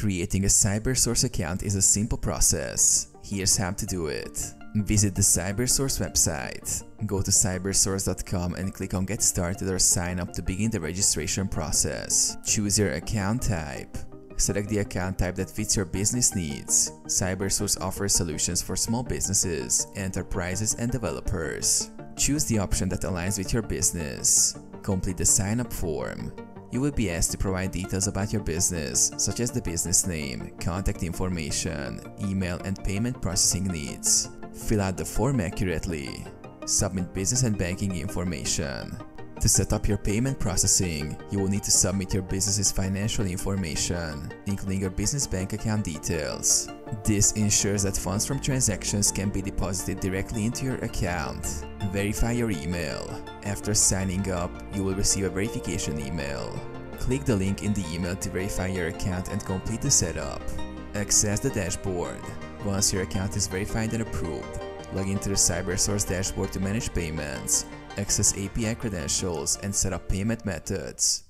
Creating a CyberSource account is a simple process. Here's how to do it. Visit the CyberSource website. Go to cybersource.com and click on Get Started or Sign Up to begin the registration process. Choose your account type. Select the account type that fits your business needs. CyberSource offers solutions for small businesses, enterprises, and developers. Choose the option that aligns with your business. Complete the sign up form. You will be asked to provide details about your business, such as the business name, contact information, email, and payment processing needs. Fill out the form accurately. Submit business and banking information. To set up your payment processing, you will need to submit your business's financial information, including your business bank account details. This ensures that funds from transactions can be deposited directly into your account. Verify your email. After signing up, you will receive a verification email. Click the link in the email to verify your account and complete the setup. Access the dashboard. Once your account is verified and approved, log into the CyberSource dashboard to manage payments, access API credentials, and set up payment methods.